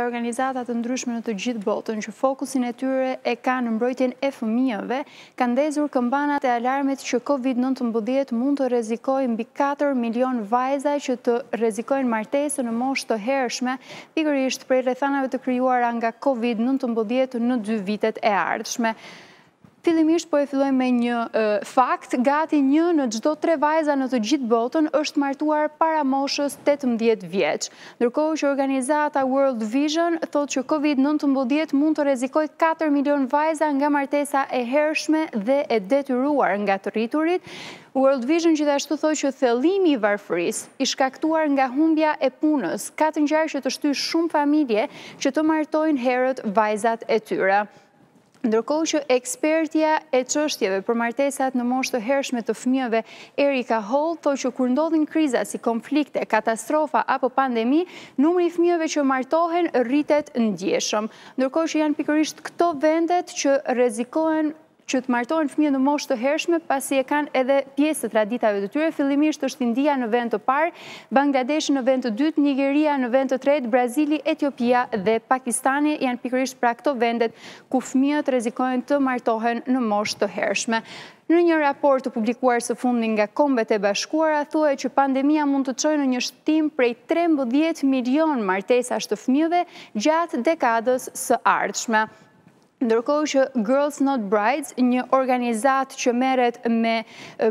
Organizata të ndryshme në të gjithë botën që fokusin e tyre e kanë në mbrojtjen e fëmijëve, kanë ndezur këmbanat e alarmit që Covid nëntëmbëdhjetë mund të rrezikojë mbi katër milionë vajza që të rrezikojnë martesë në moshë të hershme pikërisht prej rrethanave të krijuara nga Covid nëntëmbëdhjetë në dy vitet e ardhshme. Fillimisht po e filloj me një fakt, gati një në çdo tre vajza në të gjithë botën është martuar para moshës 18 vjeç. Ndërkohë që organizata World Vision thotë që COVID-19 mund të rrezikojë 4 milion vajza nga martesa e hershme dhe e detyruar nga të rriturit, World Vision gjithashtu thotë që thellimi i varfërisë, i shkaktuar nga humbja e punës, ka të ngjarë që të shtyjë shumë familje që të martojnë herët vajzat e tyre. Ndërkohë që ekspertja e çështjeve për martesat në moshë të hershme të fëmijëve, Erika Hall, thotë që kur ndodhin kriza si konflikte, katastrofa apo pandemi, numri i fëmijëve që martohen rritet ndjeshëm. Ndërkohë që janë pikërisht këto vendet që rrezikohen që të martohen fëmijë në moshë të hershme, pasi e kanë edhe pjesë të traditave të tyre, fillimisht është India në vend të parë, Bangladeshi në vend të dytë, Nigeria në vend të tretë, Brazili, Etiopia dhe Pakistani janë pikërisht pra këto vendet ku fëmijët rrezikojnë të martohen në moshë të hershme. Në një raport të publikuar së fundi nga Kombet e Bashkuara thuhet që pandemia mund të çojë në një shtim prej 13 milion martesash të fëmijëve gjatë dekadës së ardhshme. Ndërkohë që Girls Not Brides, një organizatë që merret me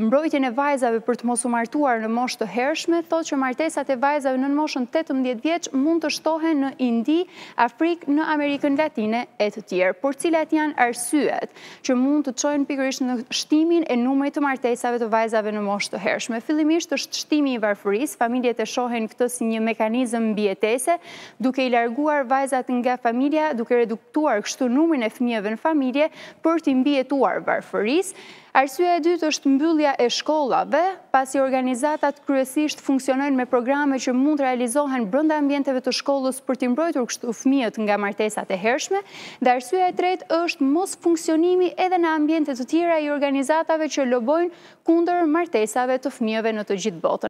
mbrojtjen e vajzave për të mos u martuar në moshë të hershme, thotë që martesat e vajzave nën moshën tetëmbëdhjetë vjeç mund të shtohen në Indi, Afrikë, në Amerikën Latine e të tjerë. Por cilat janë arsyet që mund të çojnë pikërisht në shtimin e numrit të martesave të vajzave në moshë të hershme? Fillimisht është shtimi i varfërisë, familjet e shohin këtë si një mekanizëm mbijetese duke i larguar vajzat nga familja, duke reduktuar kështu numrin e fëmijëve në familje për t'i mbijetuar varfërisë. Arsyeja e dytë është mbyllja e shkollave, pasi organizatat kryesisht funksionojnë me programe që mund të realizohen brenda ambienteve të shkollës për t'i mbrojtur kështu fëmijët nga martesat e hershme, dhe arsyeja e tretë është mosfunksionimi edhe në ambiente të tjera i organizatave që lobojnë kundër martesave të fëmijëve në të gjithë botën.